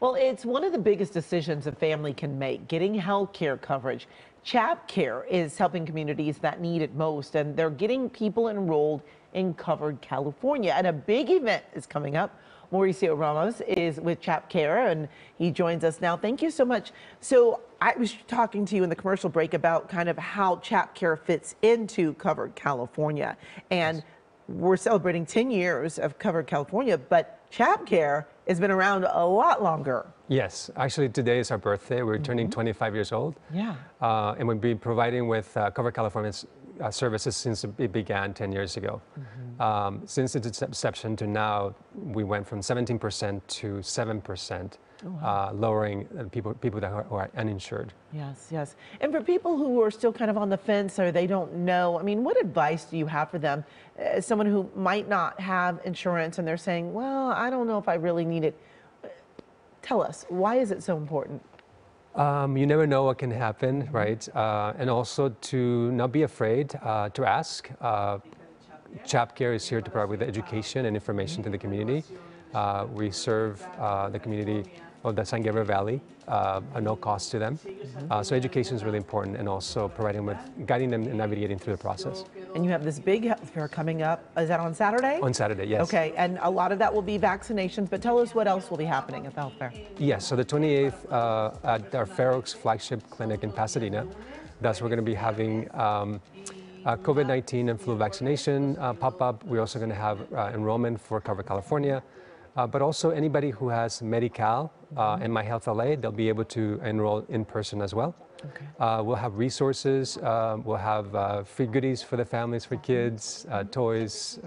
Well, it's one of the biggest decisions a family can make, getting health care coverage. ChapCare is helping communities that need it most, and they're getting people enrolled in Covered California. And a big event is coming up. Mauricio Ramos is with ChapCare, and he joins us now. Thank you so much. So I was talking to you in the commercial break about kind of how ChapCare fits into Covered California. And yes. We're celebrating 10 years of Covered California, but ChapCare has been around a lot longer. Yes, actually today is our birthday. We're turning mm -hmm. 25 years old. Yeah. Uh, and we've been providing with uh, Covered California's uh, services since it began 10 years ago. Mm -hmm. um, since its inception to now, we went from 17% to 7% oh, wow. Uh, lowering people people that are, are, uninsured. Yes, yes. And for people who are still kind of on the fence or they don't know, I mean, what advice do you have for them? As someone who might not have insurance and they're saying, well, I don't know if I really need it. Tell us, why is it so important? Um, you never know what can happen, mm-hmm. right? Uh, and also to not be afraid uh, to ask. Uh, ChapCare is here to provide with education and information to the community. Uh, we serve uh, the community of the San Gabriel Valley uh, at no cost to them. Uh, so education is really important and also providing with, guiding them and navigating through the process. And you have this big health fair coming up. Is that on Saturday? On Saturday, yes. Okay, and a lot of that will be vaccinations, but tell us what else will be happening at the health fair. Yes, so the 28th uh, at our Fair Oaks flagship clinic in Pasadena, that's we're going to be having um, uh, COVID-19 and flu vaccination uh, pop up. We're also going to have uh, enrollment for Cover California. Uh, but also anybody who has Medi-Cal uh, and My Health LA, they'll be able to enroll in person as well. Okay. Uh, we'll have resources. Uh, we'll have uh, free goodies for the families, for kids, uh, toys,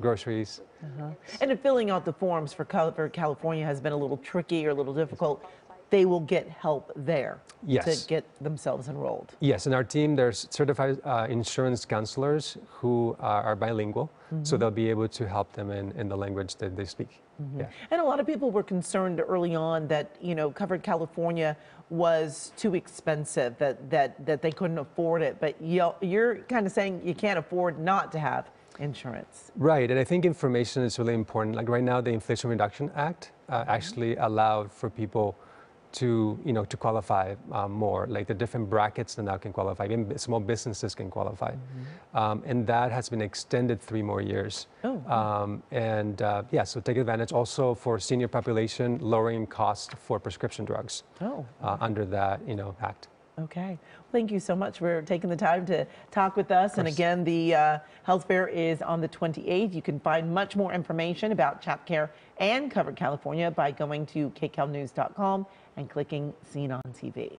groceries. -huh. And filling out the forms for California has been a little tricky or a little difficult, they will get help there yes. to get themselves enrolled. Yes, in our team, there's certified uh, insurance counselors who are, are bilingual, mm -hmm. so mm-hmm. they'll be able to help them in, in the language that they speak. Mm -hmm. yeah. And a lot of people were concerned early on that, you know, covered California was too expensive, that, that, that they couldn't afford it. But you're kind of saying you can't afford not to have insurance. Right, and I think information is really important. Like right now, the Inflation Reduction Act uh, mm -hmm. actually allowed for people to you know to qualify um, more. Like the different brackets that now can qualify even small businesses can qualify. Mm -hmm. um, and that has been extended three more years. Oh, um, and uh, yeah so take advantage also for senior population lowering cost for prescription drugs oh, uh, under that you know act Okay. Thank you so much for taking the time to talk with us. And again, the uh, health fair is on the 28th. You can find much more information about ChapCare and Covered California by going to kcalnews.com and clicking Seen on TV.